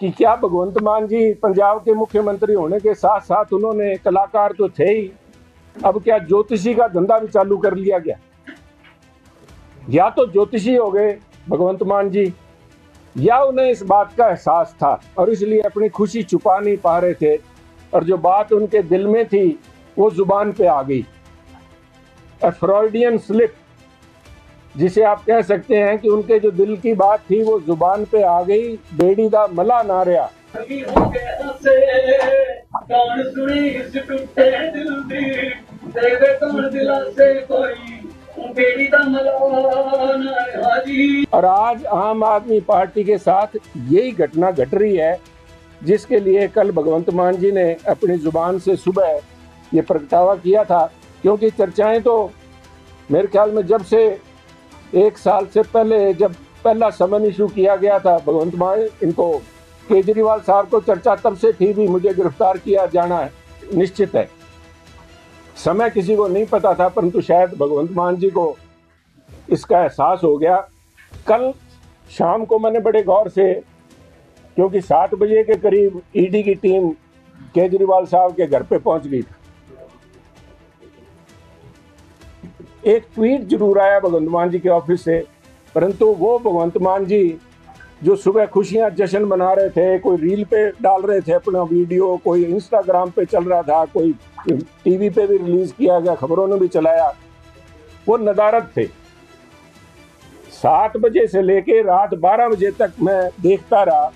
कि क्या भगवंत मान जी पंजाब के मुख्यमंत्री होने के साथ साथ उन्होंने कलाकार तो थे ही। अब क्या ज्योतिषी का धंधा भी चालू कर लिया गया? या तो ज्योतिषी हो गए भगवंत मान जी, या उन्हें इस बात का एहसास था और इसलिए अपनी खुशी छुपा नहीं पा रहे थे और जो बात उनके दिल में थी, वो ज़ुबान पे आ गई। फ्रॉइडियन स्लिप जिसे आप कह सकते हैं कि उनके जो दिल की बात थी वो ज़ुबान पे आ गई। बेड़ी दा मला ना रहा। अभी गया से कौन सुनी इस टूटे दिल दी तेरे कौन दिला से कोई बेड़ी दा मलान हाजी और आज आम आदमी पार्टी के साथ यही घटना घट रही है जिसके लिए कल भगवंत मान जी ने अपनी ज़ुबान से सुबह ये प्रगटावा किया था। क्योंकि चर्चाएँ तो मेरे ख्याल में जब से एक साल से पहले जब पहला समन इशू किया गया था, भगवंत मान इनको केजरीवाल साहब को चर्चा, तब से थी भी मुझे गिरफ़्तार किया जाना है, निश्चित है। समय किसी को नहीं पता था, परंतु शायद भगवंत मान जी को इसका एहसास हो गया। कल शाम को मैंने बड़े गौर से, क्योंकि सात बजे के करीब ईडी की टीम केजरीवाल साहब के घर पे पहुँच गई थी। एक ट्वीट ज़रूर आया भगवंत मान जी के ऑफ़िस से। परंतु वो भगवंत मान जी जो सुबह खुशियाँ जश्न मना रहे थे, कोई रील पे डाल रहे थे अपना वीडियो कोई इंस्टाग्राम पे चल रहा था, कोई टीवी पे भी रिलीज़ किया गया, खबरों ने भी चलाया, वो नदारत थे। सात बजे से लेके रात बारह बजे तक मैं देखता रहा।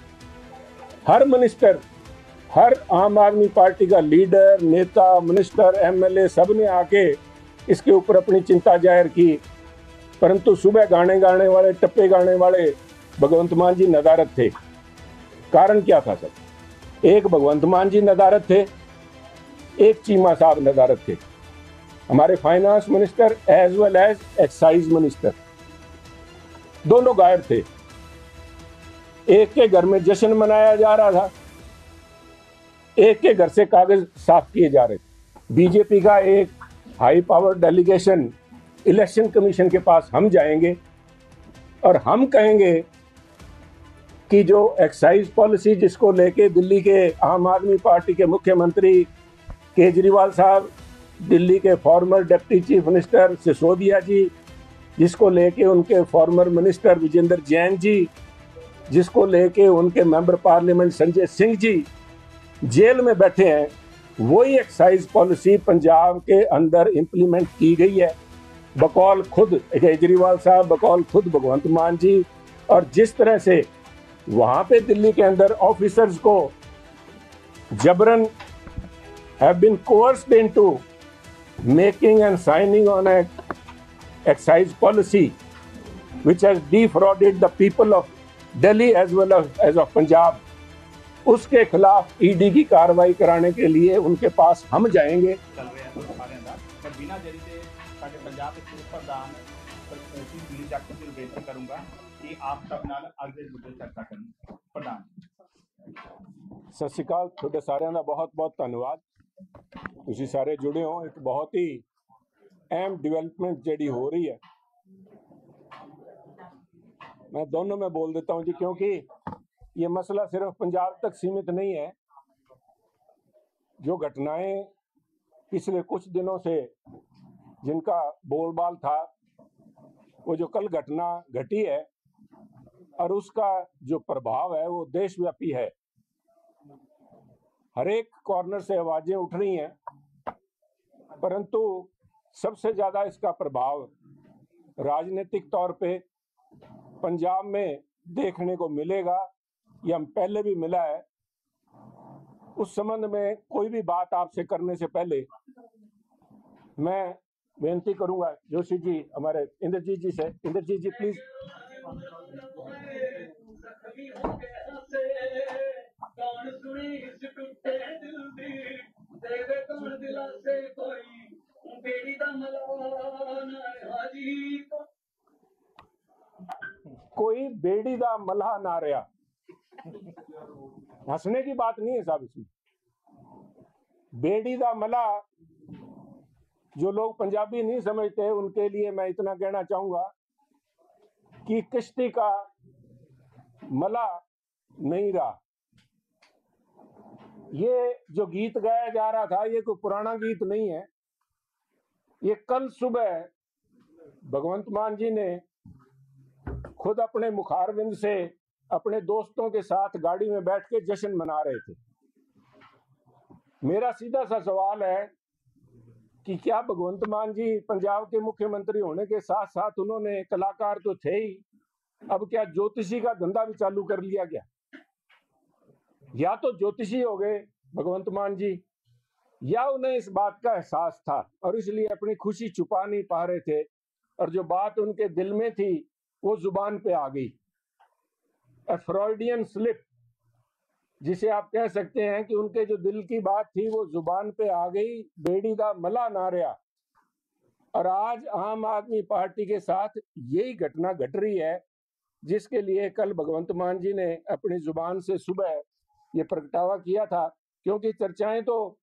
हर मिनिस्टर हर आम आदमी पार्टी का लीडर नेता मिनिस्टर एमएलए सबने आके इसके ऊपर अपनी चिंता ज़ाहिर की। परंतु सुबह गाने गाने वाले, टप्पे गाने वाले भगवंत मान जी नदारत थे। कारण क्या था सर एक, भगवंत मान जी नदारत थे। एक, चीमा साहब नदारत थे। हमारे finance minister as well as excise minister दोनों गायब थे। एक के घर में जश्न मनाया जा रहा था। एक के घर से कागज़ साफ़ किए जा रहे थे। बीजेपी का एक high power delegation election commission के पास हम जाएँगे और हम कहेंगे कि जो एक्साइज पॉलिसी जिसको लेके दिल्ली के आम आदमी पार्टी के मुख्यमंत्री केजरीवाल साहब, दिल्ली के former deputy chief minister Sisodia ji, जिसको लेके उनके फॉर्मर मिनिस्टर विजेंद्र जैन जी, जिसको लेके उनके member parliament Sanjay Singh ji jail में बैठे हैं। वही एक्साइज पॉलिसी पंजाब के अंदर इंप्लीमेंट की गई है। बकौल खुद केजरीवाल साहब बकौल खुद भगवंत मान जी और जिस तरह से वहाँ पे दिल्ली के अंदर ऑफिसर्स को जबरन have been coerced into making and signing on a excise policy which has defrauded the people of Delhi as well as, as of उसके खिलाफ ईडी की कार्रवाई कराने के लिए उनके पास हम जाएँगे। सत श्रीकाल सारे का बहुत बहुत धन्यवाद तुम सारे जुड़े हो एक बहुत ही अहम डिवेलपमेंट जी हो रही है। मैं दोनों में बोल देता हूँ जी क्योंकि ये मसला सिर्फ़ पंजाब तक सीमित नहीं है। जो घटनाएँ पिछले कुछ दिनों से जिनका बोलबाल था, वो जो कल घटना घटी है और उसका जो प्रभाव है, वो देशव्यापी है। हर एक कॉर्नर से आवाज़ें उठ रही हैं, परंतु सबसे ज़्यादा इसका प्रभाव राजनीतिक तौर पे पंजाब में देखने को मिलेगा। ये हम पहले भी मिला है। उस संबंध में कोई भी बात आपसे करने से पहले मैं बेनती करूँगा, जोशी जी, हमारे इंद्रजीत जी से। इंद्रजीत जी प्लीज़ अभी हो गया से कौन सुनी हंसने की बात नहीं है साहब इसमें। बेड़ी दा मला जो लोग पंजाबी नहीं समझते, उनके लिए मैं इतना कहना चाहूँगा कि किश्ती का मला नहीं रहा। ये जो गीत गाया जा रहा था, ये कोई पुराना गीत नहीं है। ये कल सुबह भगवंत मान जी ने खुद अपने मुखारविंद से अपने दोस्तों के साथ गाड़ी में बैठ के जश्न मना रहे थे। मेरा सीधा सा सवाल है कि क्या भगवंत मान जी पंजाब के मुख्यमंत्री होने के साथ साथ उन्होंने कलाकार तो थे ही, अब क्या ज्योतिषी का धंधा भी चालू कर लिया गया? या तो ज्योतिषी हो गए भगवंत मान जी, या उन्हें इस बात का एहसास था और इसलिए अपनी खुशी छुपा नहीं पा रहे थे और जो बात उनके दिल में थी, वो ज़ुबान पे आ गई। फ्रॉइडियन स्लिप, जिसे आप कह सकते हैं कि उनके जो दिल की बात थी, वो ज़ुबान पे आ गई, बेड़ी का मला ना रहा। और आज आम आदमी पार्टी के साथ यही घटना घट रही है, जिसके लिए कल भगवंत मान जी ने अपनी ज़ुबान से सुबह ये प्रगटावा किया था। क्योंकि चर्चाएँ तो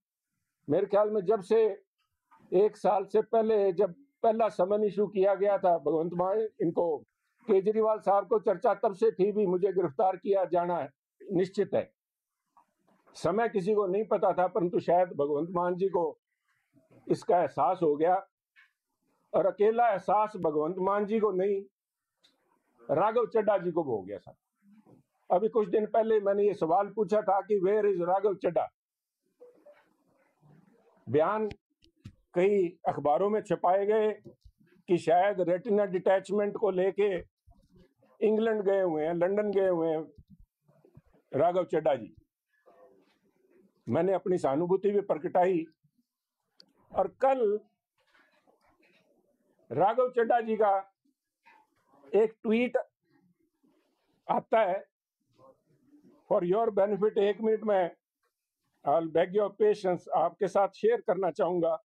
मेरे ख्याल में जब से एक साल से पहले, जब पहला समन इशू किया गया था, भगवंत मान इनको केजरीवाल साहब को चर्चा तब से थी भी मुझे गिरफ़्तार किया जाना निश्चित है। समय किसी को नहीं पता था, परंतु शायद भगवंत मान जी को इसका एहसास हो गया और अकेला एहसास भगवंत मान जी को नहीं, राघव चड्डा जी को भी हो गया था। अभी कुछ दिन पहले मैंने ये सवाल पूछा था कि वेयर इज़ राघव चड्डा बयान कई अखबारों में छपाए गए कि शायद रेटिना डिटैचमेंट को लेके इंग्लैंड गए हुए हैं, लंदन गए हुए हैं। राघव चड्डा जी, मैंने अपनी सहानुभूति भी प्रकटाई और कल राघव चड्डा जी का एक ट्वीट आता है फॉर योर बेनिफिट एक मिनट में आई बैग योर पेशेंस आपके साथ शेयर करना चाहूँगा।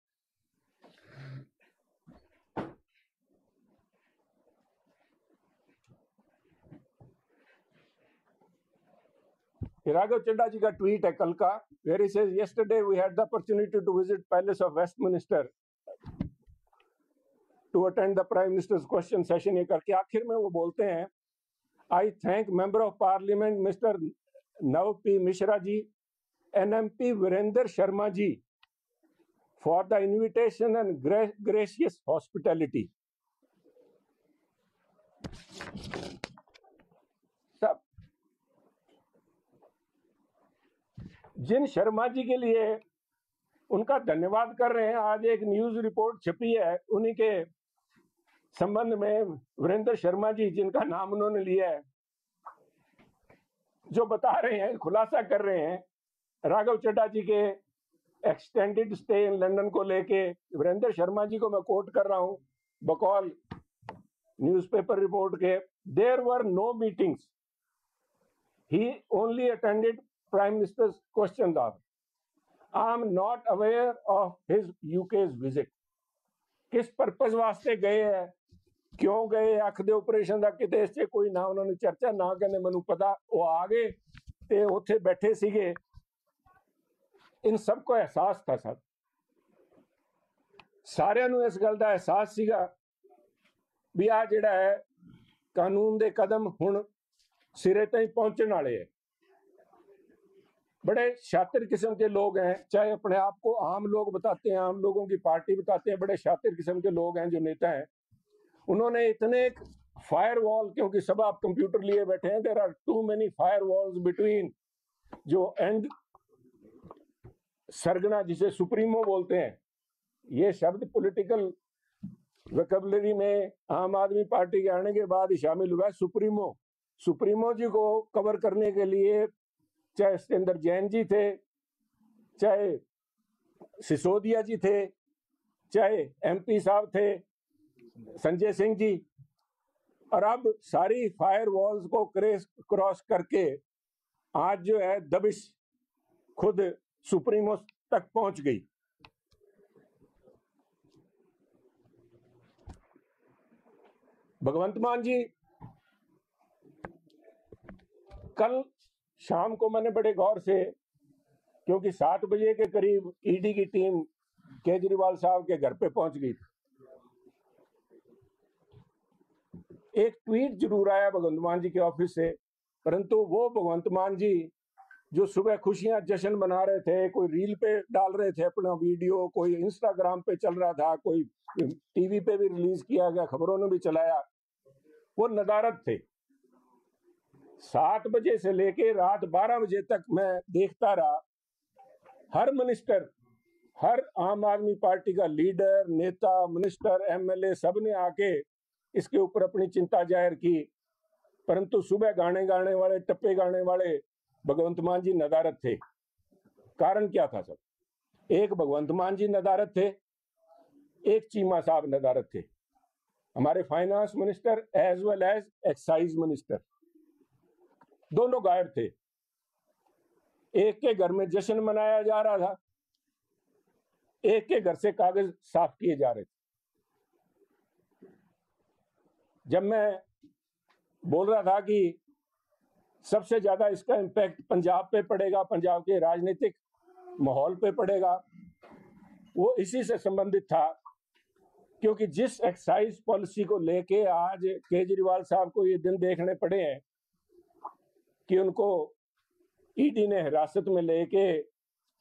राघव चड्डा जी का ट्वीट है कल का where he says yesterday we had the opportunity to visit palace of Westminster to attend the prime minister's ये करके आखिर में वो बोलते हैं I thank member of parliament mister Nav P Mishra ji and MP Virendra Sharma ji for the invitation and gracious hospitality सब जिन शर्मा जी के लिए उनका धन्यवाद कर रहे हैं, आज एक न्यूज़ रिपोर्ट छपी है, उन्हीं के संबंध में वीरेंद्र शर्मा जी, जिनका नाम उन्होंने लिया है, जो बता रहे हैं, खुलासा कर रहे हैं, राघव चड्डा जी के एक्सटेंडेड स्टे इन लंदन को लेके, वीरेंद्र शर्मा जी को मैं कोट कर रहा हूँ, बकौल न्यूज़पेपर रिपोर्ट के there were no meetings he only attended Prime Minister's question the other. I'm not aware of his UK's visit. ਕਿਸ ਪਰਪਸ ਵਾਸਤੇ ਗਏ ਹੈ? ਕਿਉਂ ਗਏ? ਅੱਖ ਦੇ ਆਪਰੇਸ਼ਨ ਦਾ ਕਿਤੇ ਇਸ ਤੇ ਕੋਈ ਨਾ ਉਹਨਾਂ ਨੇ ਚਰਚਾ, ਨਾ ਕਹਿੰਦੇ ਮੈਨੂੰ ਪਤਾ, ਉਹ ਆ ਗਏ ਤੇ ਉੱਥੇ ਬੈਠੇ ਸੀਗੇ। ਇਨ ਸਭ ਕੋ ਅਹਿਸਾਸ ਥਾ ਸਭ। ਸਾਰਿਆਂ ਨੂੰ ਇਸ ਗੱਲ ਦਾ ਅਹਿਸਾਸ ਸੀਗਾ ਵੀ ਆ ਜਿਹੜਾ ਹੈ, ਕਾਨੂੰਨ ਦੇ ਕਦਮ ਹੁਣ ਸਿਰੇ ਤਾਈਂ ਪਹੁੰਚਣ ਵਾਲੇ ਹੈ। बड़े शातिर किस्म के लोग हैं, चाहे अपने आप को आम लोग बताते हैं, आम लोगों की पार्टी बताते हैं, बड़े शातिर किस्म के लोग हैं जो नेता हैं। उन्होंने इतने फायर वॉल क्योंकि सब आप कंप्यूटर लिए बैठे हैं there are too many firewalls between जो एंड सरगना जिसे सुप्रीमो बोलते हैं। ये शब्द पॉलिटिकल वोकेबलरी में आम आदमी पार्टी के आने के बाद ही शामिल हुआ सुप्रीमो। सुप्रीमो जी को कवर करने के लिए चाहे सत्येंद्र जैन जी थे, चाहे सिसोदिया जी थे, चाहे एमपी साहब थे, संजय सिंह जी। और अब सारी फायर वॉल्स को क्रॉस करके आज जो है दबिश खुद सुप्रीमो तक पहुँच गई। भगवंत मान जी, कल शाम को मैंने बड़े गौर से, क्योंकि सात बजे के करीब ईडी की टीम केजरीवाल साहब के घर पे पहुँच गई थी। एक ट्वीट ज़रूर आया भगवंत मान जी के ऑफ़िस से, परंतु वो भगवंत मान जी जो सुबह खुशियाँ जश्न मना रहे थे, कोई रील पे डाल रहे थे अपना वीडियो, कोई इंस्टाग्राम पे चल रहा था, कोई टीवी पे भी रिलीज़ किया गया, खबरों ने भी चलाया, वो नदारत थे। सात बजे से लेके रात बारह बजे तक मैं देखता रहा। हर मिनिस्टर हर आम आदमी पार्टी का लीडर नेता मिनिस्टर एमएलए सबने आके इसके ऊपर अपनी चिंता ज़ाहिर की। परंतु सुबह गाने गाने वाले, टप्पे गाने वाले भगवंत मान जी नदारत थे। कारण क्या था सर एक, भगवंत मान जी नदारत थे। एक, चीमा साहब नदारत थे। हमारे finance minister as well as excise minister दोनों गायब थे। एक के घर में जश्न मनाया जा रहा था। एक के घर से कागज़ साफ़ किए जा रहे थे। जब मैं बोल रहा था कि सबसे ज़्यादा इसका इम्पैक्ट पंजाब पे पड़ेगा, पंजाब के राजनीतिक माहौल पे पड़ेगा, वो इसी से संबंधित था। क्योंकि जिस एक्साइज पॉलिसी को लेके आज केजरीवाल साहब को ये दिन देखने पड़े हैं कि उनको ईडी ने हिरासत में लेके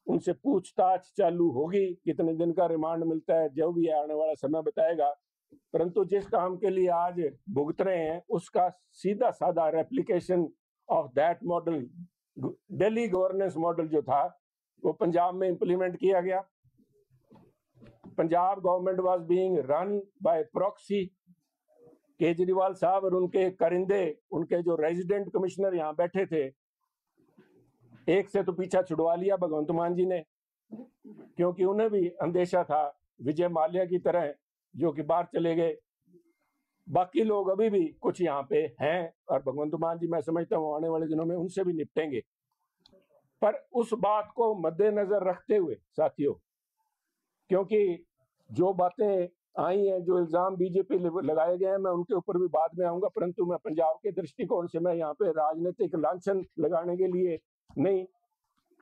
उनसे पूछताछ चालू होगी, कितने दिन का रिमांड मिलता है, जो भी आने वाला समय बताएगा। परंतु जिस काम के लिए आज भुगत रहे हैं, उसका सीधा साधा replication of that model Delhi governance model जो था, वो पंजाब में इंप्लीमेंट किया गया। Punjab government was being run by proxy Kejriwal साहब और उनके करिंदे, उनके जो रेजिडेंट कमिश्नर यहाँ बैठे थे, एक से तो पीछा छुड़वा लिया भगवंत मान जी ने, क्योंकि उन्हें भी अंदेशा था विजय माल्या की तरह जो कि बाहर चले गए। बाकी लोग अभी भी कुछ यहाँ पे हैं और भगवंत मान जी मैं समझता हूँ आने वाले दिनों में उनसे भी निपटेंगे। पर उस बात को मद्देनजर रखते हुए साथियों, क्योंकि जो बातें आई हैं, जो इल्ज़ाम बीजेपी लगाए गए हैं, मैं उनके ऊपर भी बाद में आऊँगा, परंतु मैं पंजाब के दृष्टिकोण से मैं यहाँ पे राजनीतिक लांछन लगाने के लिए नहीं,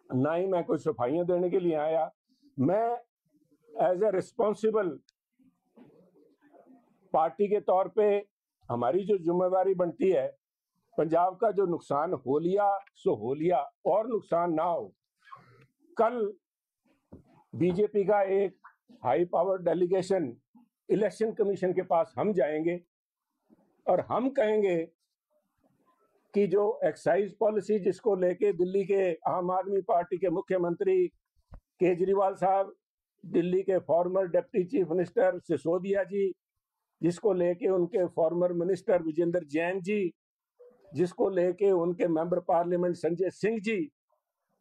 ना ही मैं कोई सफाइयाँ देने के लिए आया। मैं एज ए रिस्पॉन्सिबल पार्टी के तौर पे हमारी जो जिम्मेवारी बनती है, पंजाब का जो नुकसान हो लिया, सो हो लिया, और नुकसान ना हो। कल बीजेपी का एक high power delegation election commission के पास हम जाएँगे और हम कहेंगे कि जो एक्साइज पॉलिसी जिसको लेके दिल्ली के आम आदमी पार्टी के मुख्यमंत्री केजरीवाल साहब, दिल्ली के former deputy chief minister Sisodia ji, जिसको लेके उनके फॉर्मर मिनिस्टर विजेंद्र जैन जी, जिसको लेके उनके member parliament Sanjay Singh ji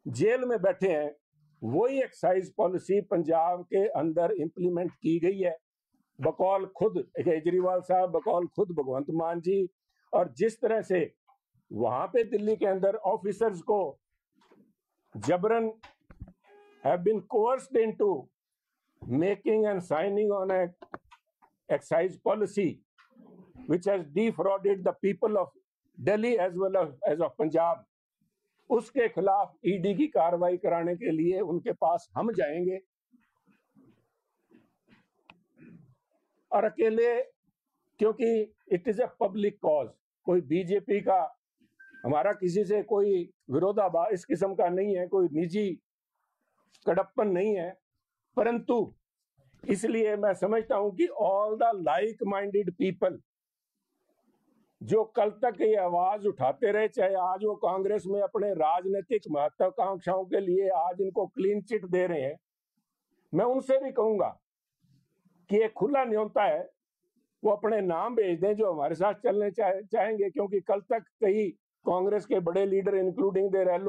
jail में बैठे हैं, वही एक्साइज पॉलिसी पंजाब के अंदर इंप्लीमेंट की गई है। बकौल खुद केजरीवाल साहब बकौल खुद भगवंत मान जी। और जिस तरह से वहाँ पे दिल्ली के अंदर ऑफिसर्स को जबरन have been coerced into making and signing on a excise policy has defrauded the people of Delhi as well as, as of Punjab उसके खिलाफ ईडी की कार्रवाई कराने के लिए उनके पास हम जाएँगे। और अकेले, क्योंकि it is a public cause कोई बीजेपी का, हमारा किसी से कोई विरोधाभास इस किस्म का नहीं है, कोई निजी कड़प्पन नहीं है, परंतु इसलिए मैं समझता हूँ कि all the like minded people जो कल तक ये आवाज़ उठाते रहे, चाहे आज वो कांग्रेस में अपने राजनीतिक महत्वाकांक्षाओं के लिए आज इनको क्लीन चिट दे रहे हैं, मैं उनसे भी कहूँगा कि एक खुला न्योता है वो अपने नाम भेज दें जो हमारे साथ चलने चाहे, चाहेंगे क्योंकि कल तक कई कांग्रेस के बड़े leader including there L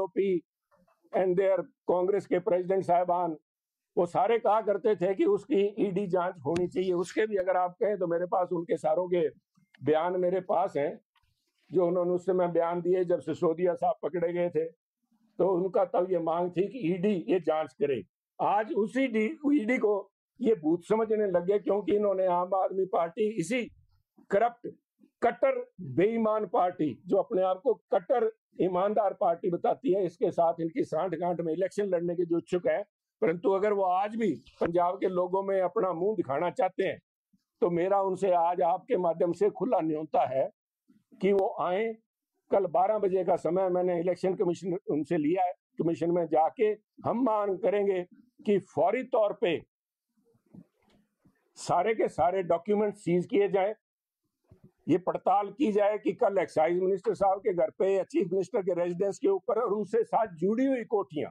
and their Congress के प्रेसिडेंट साहबान वो सारे कहा करते थे कि उसकी ईडी जाँच होनी चाहिए। उसके भी अगर आप कहें तो मेरे पास उनके सारों के बयान मेरे पास हैं जो उन्होंने उस समय बयान दिए जब सिसोदिया साहब पकड़े गए थे। तो उनका तब ये मांग थी कि ईडी ये जाँच करे। आज उसी ईडी को ये भूत समझने लग गए क्योंकि इन्होंने आम आदमी पार्टी, इसी करप्ट कट्टर, बेईमान पार्टी, जो अपने आप को कट्टर, ईमानदार पार्टी बताती है, इसके साथ इनकी सांठ गांठ में इलेक्शन लड़ने के जो इच्छुक है, परंतु अगर वो आज भी पंजाब के लोगों में अपना मुँह दिखाना चाहते हैं तो मेरा उनसे आज आपके माध्यम से खुला न्योता है कि वो आए। कल 12 बजे का समय मैंने इलेक्शन कमीशन उनसे लिया है। कमीशन में जाके हम मांग करेंगे कि फौरी तौर पे सारे के सारे डॉक्यूमेंट सीज किए जाए। ये पड़ताल की जाए कि कल एक्साइज मिनिस्टर साहब के घर पे या चीफ मिनिस्टर के रेजिडेंस के ऊपर और उनसे साथ जुड़ी हुई कोठियाँ।